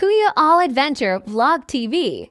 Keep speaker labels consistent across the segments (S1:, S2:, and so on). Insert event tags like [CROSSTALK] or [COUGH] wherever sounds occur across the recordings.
S1: Kuya All Adventure Vlog TV.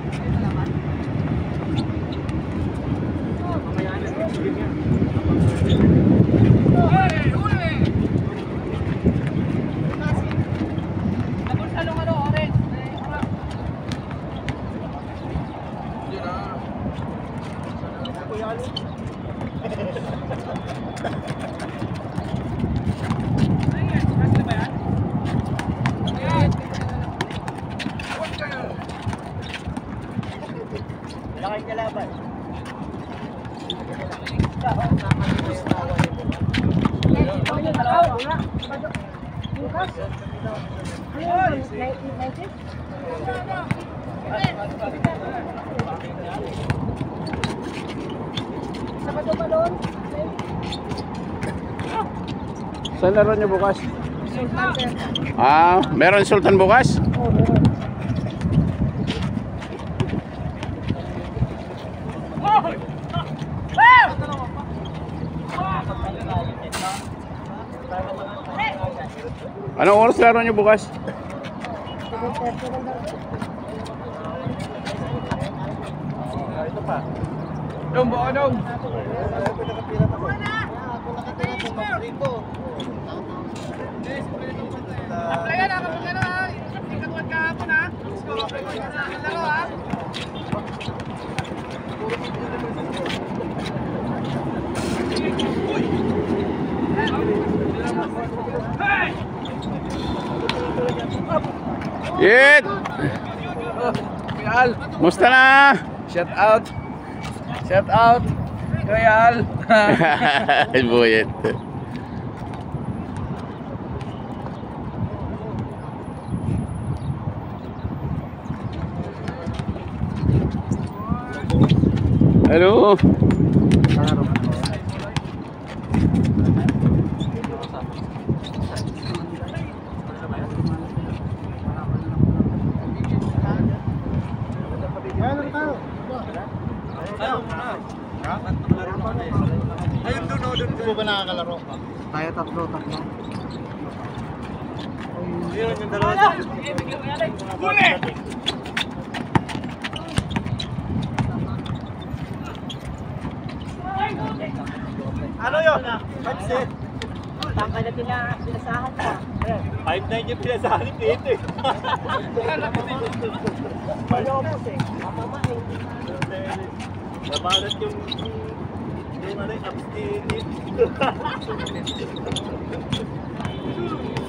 S2: Wala ba? Meron na daw? Hindi na. Lakay kalaban.
S3: Saan laro niyo bukas? Ah, meron Sultan bukas? Anong oras laro niyo bukas?
S2: Dong, buka dong. Kaya na, kapag ano ha, ikatuwad kahapon ha. Laro ha.
S3: Yit! Musta na?
S2: shout out. Shout out. real. [LAUGHS]
S3: el. Hello.
S2: Yun, yung dalawa dyan. Ano yun? Pansit.
S4: Tangkay na pina, pinasahan ko.
S2: 5'9 yung pinasahan ni Tito.
S4: Malobos eh. Mama eh.
S2: Nabalat yung yung ano yung [LAUGHS]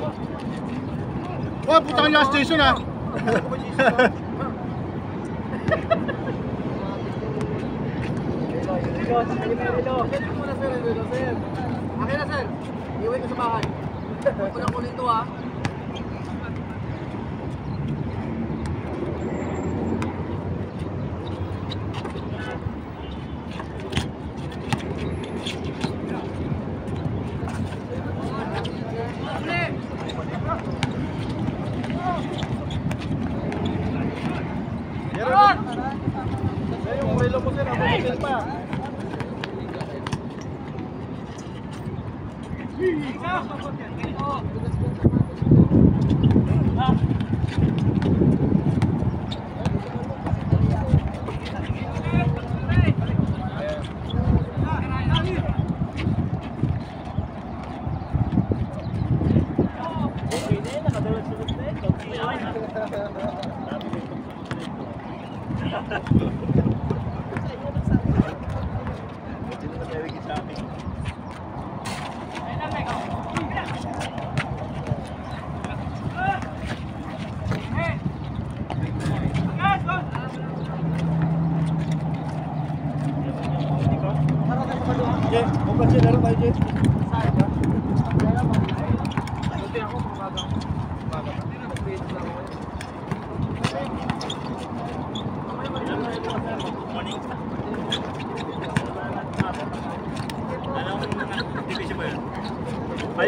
S5: Oh, puta last station ah.
S2: Akin na sir, iuwi ko sa bahay. Huwag ko na kunin to ah.
S6: 啊！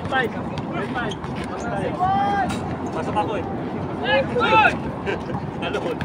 S2: Five five. Five five. Pasok ako eh. Talon.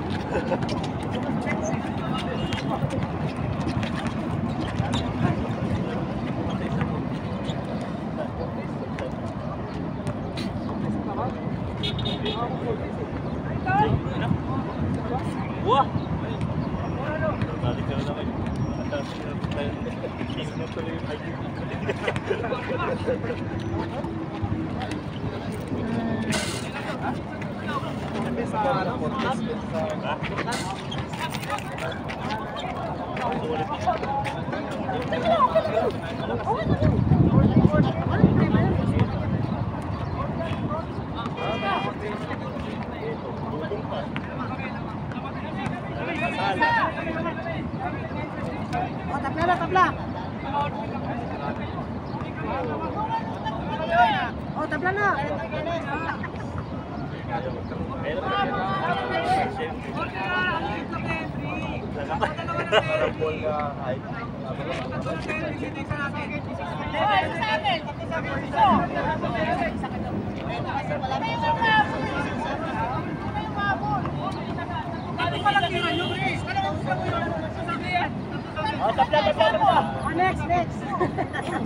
S3: Next, next.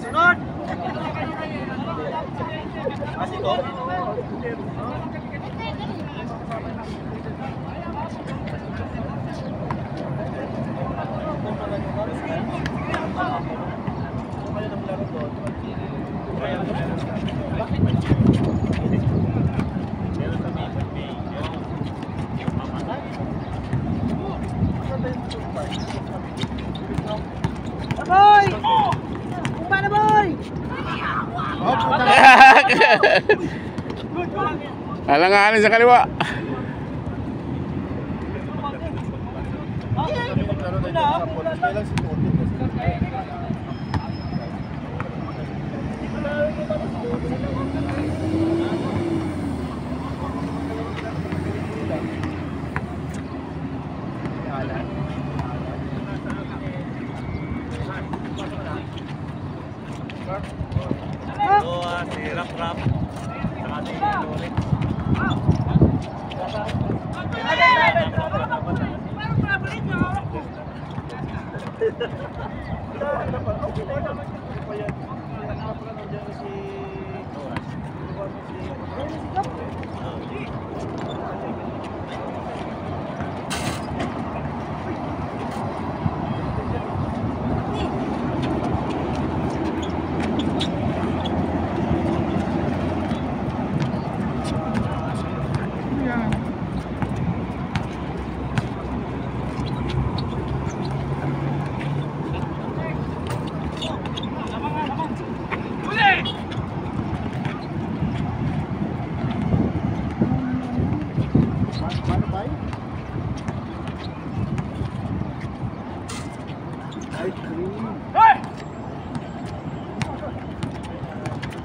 S3: Sunod. Boy! Kumpa na, boy! [LAUGHS]
S7: Alanganin sa kaliwa.
S5: Vai, vai, vai. Vai, Ei!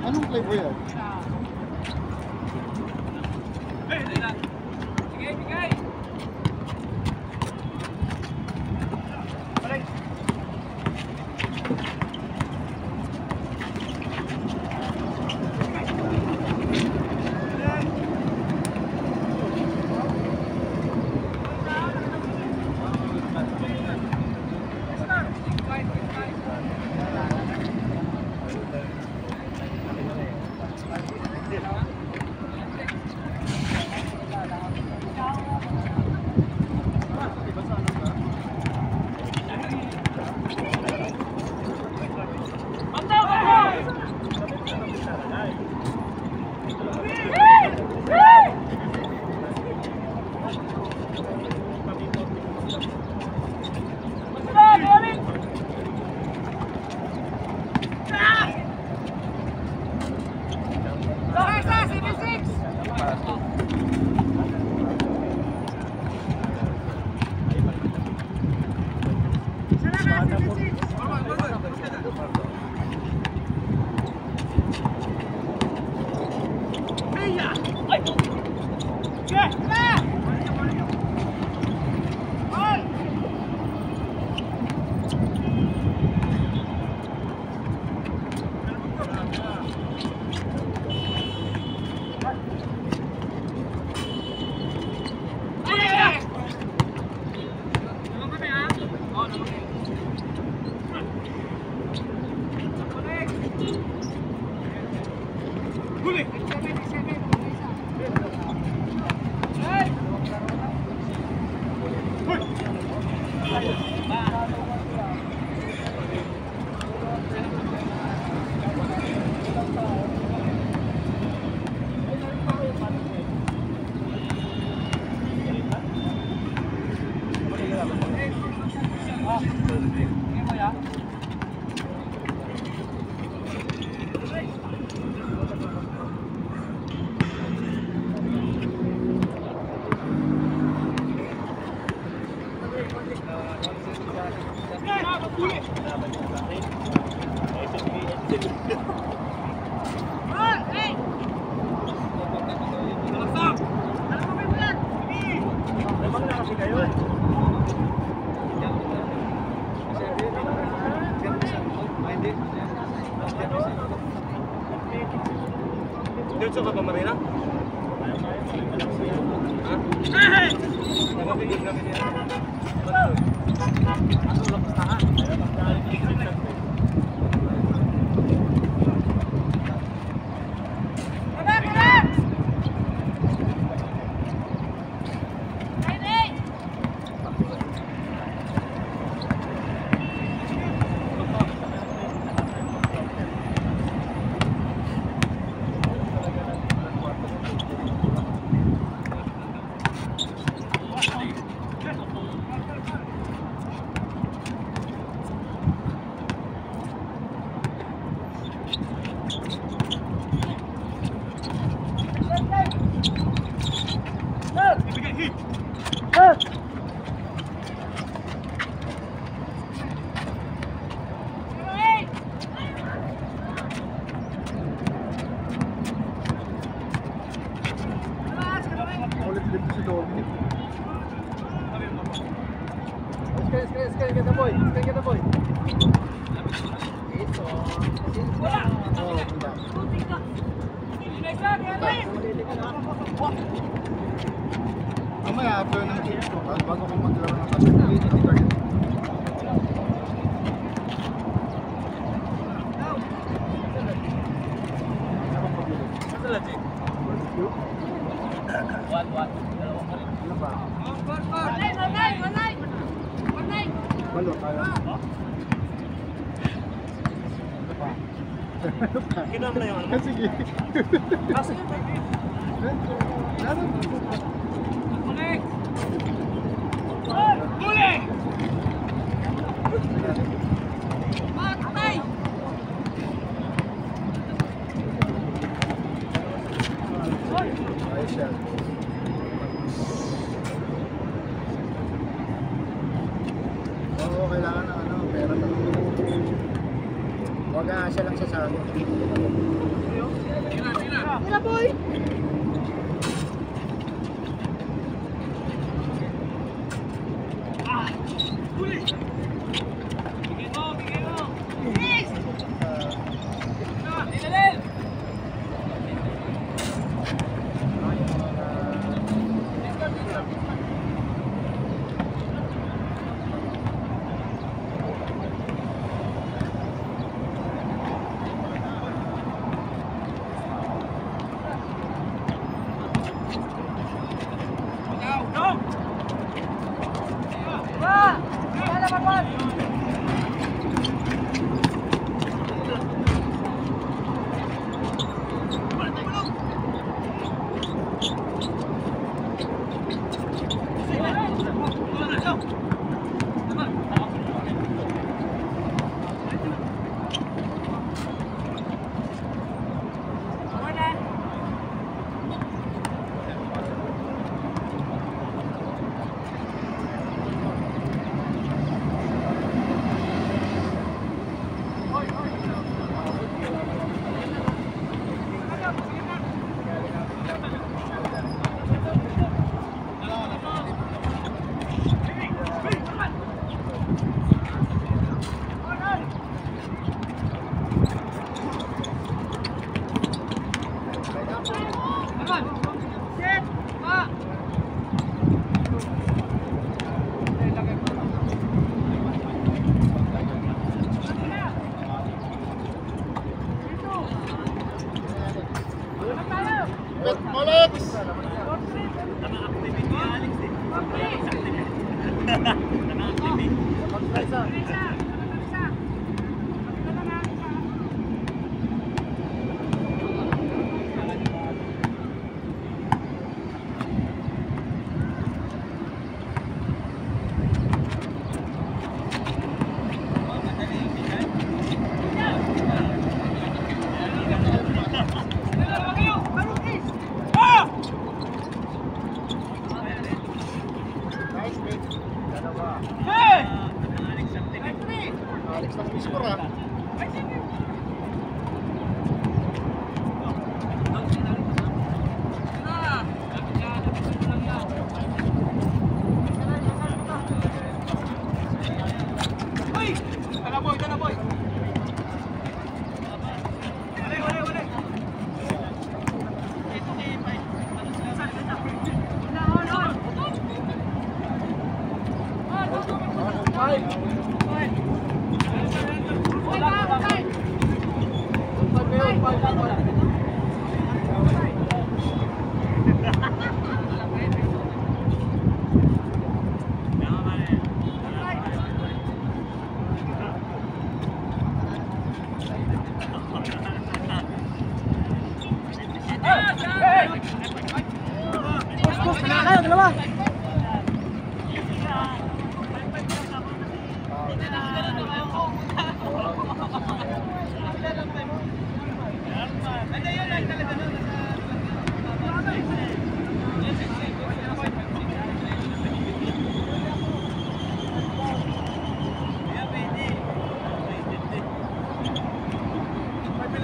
S5: I
S8: não play. Kita mulai. Kasih. Kasih. Kasih.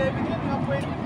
S8: David, up waiting.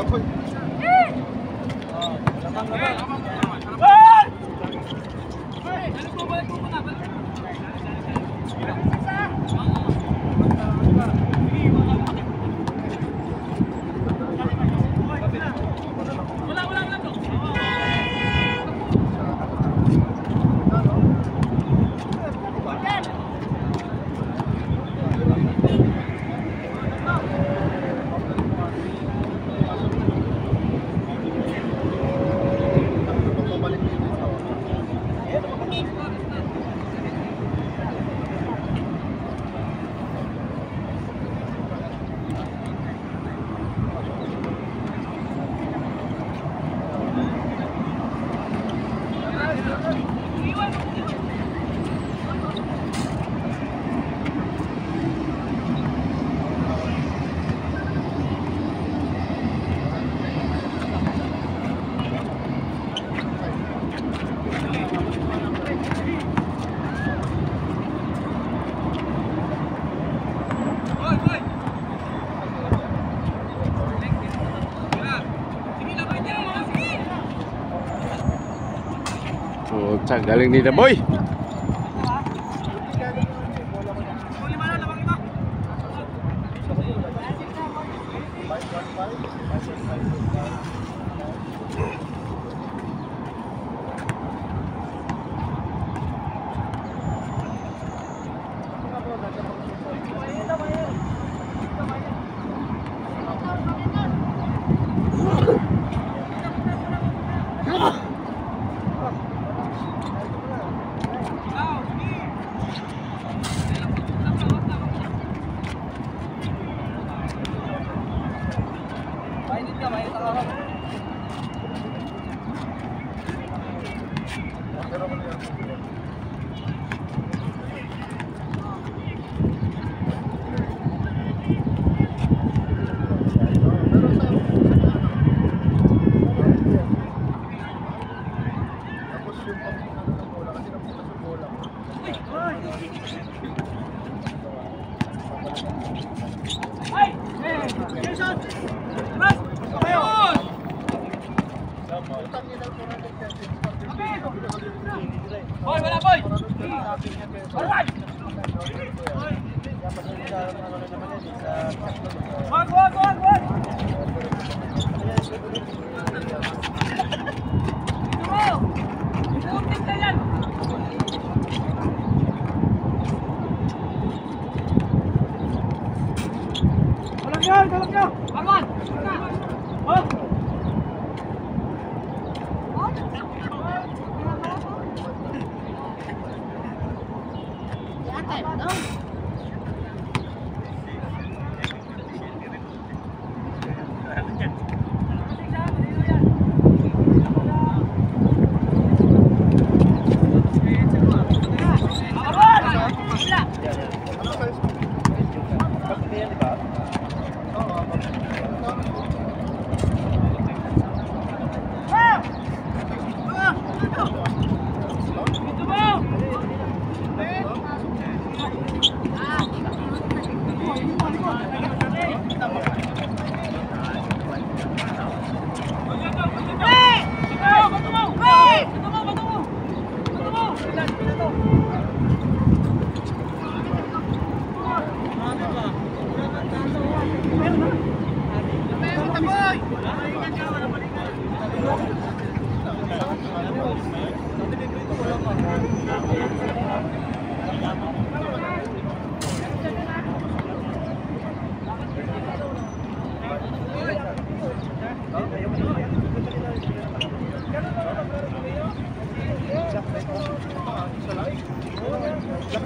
S5: Ah, punta na po. Pabalik dito.
S3: Puta, galing ni boy.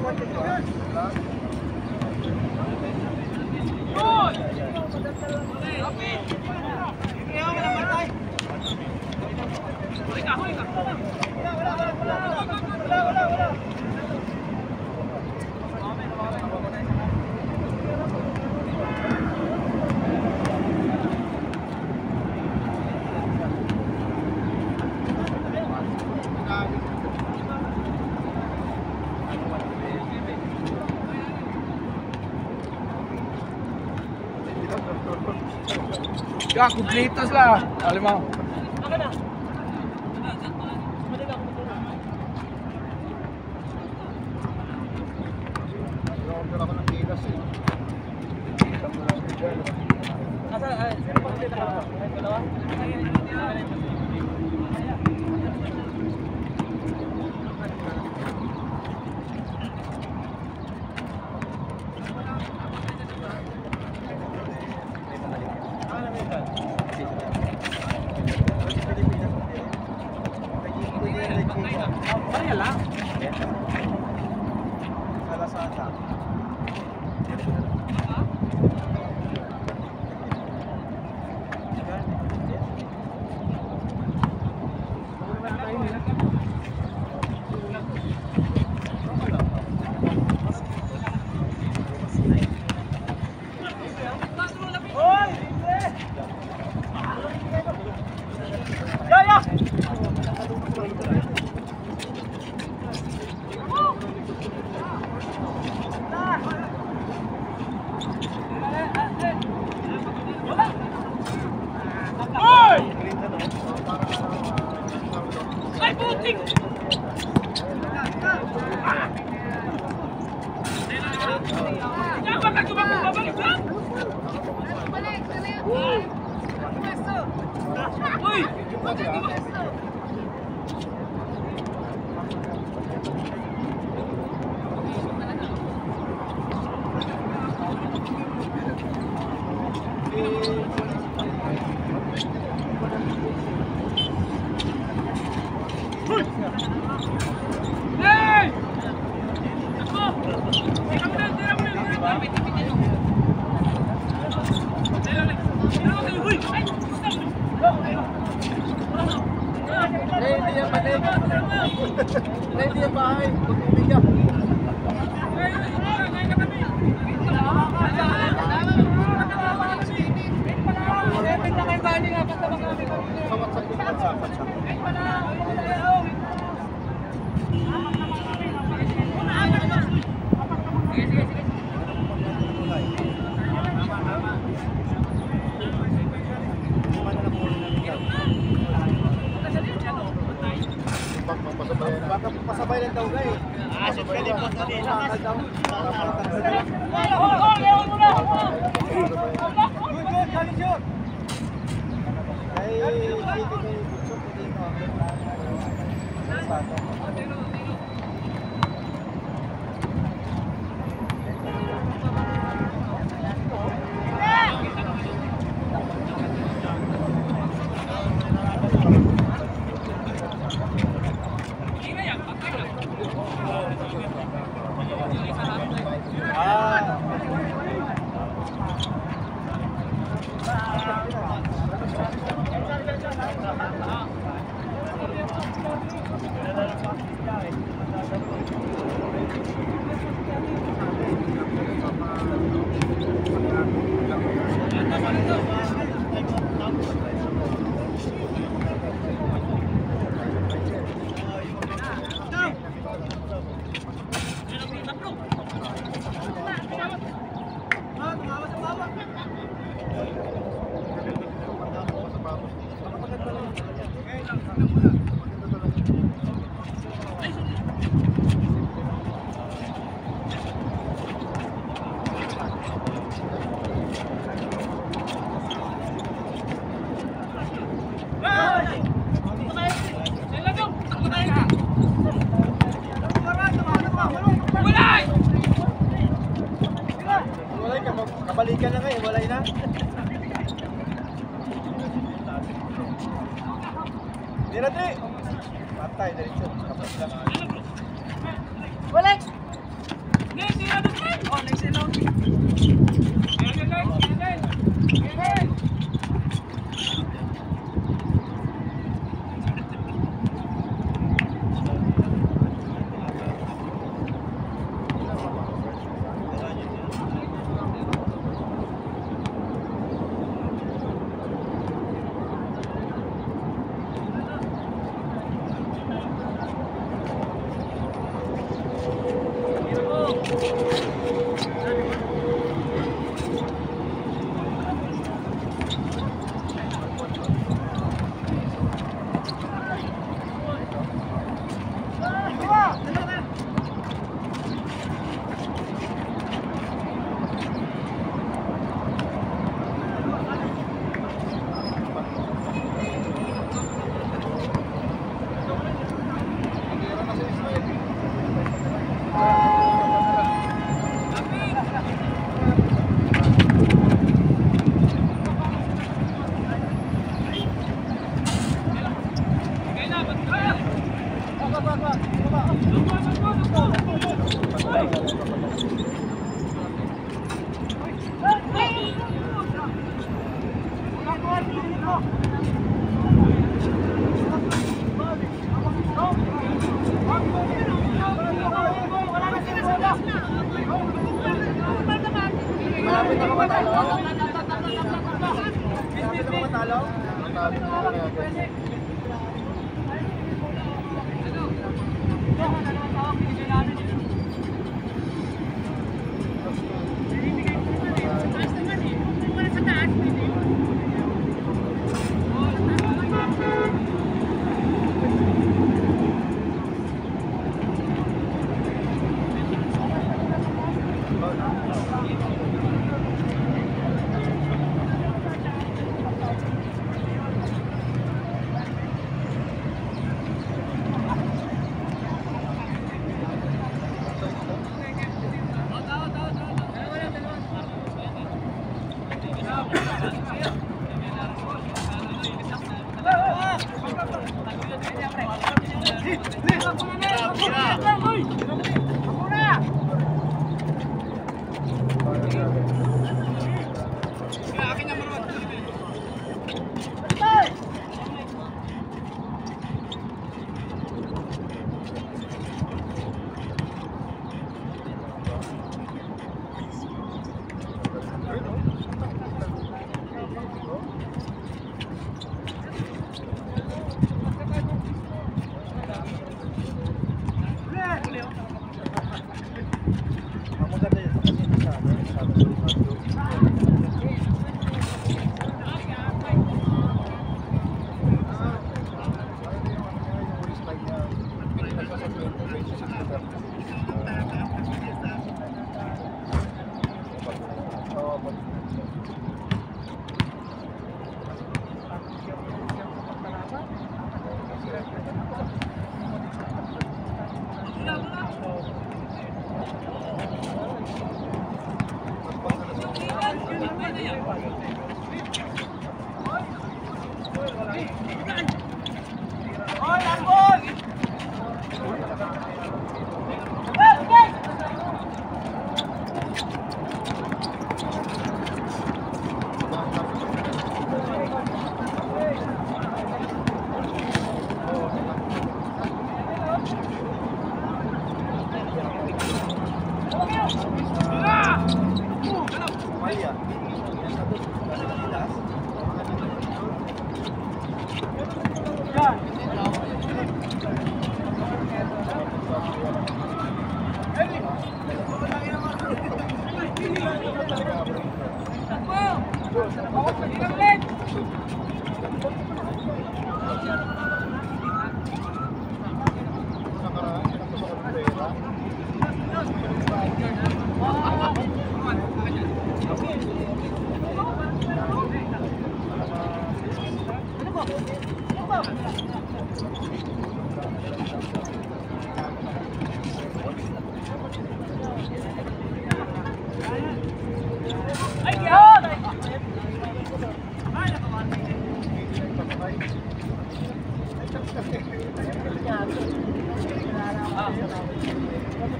S5: Hoy ka, hoy ka. Wala, wala, wala, wala. Wala, wala, wala. Ja, gut lá, Alemão. Olha lá. Ay, hindi ko yung hindi ko. Walay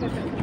S3: Galing.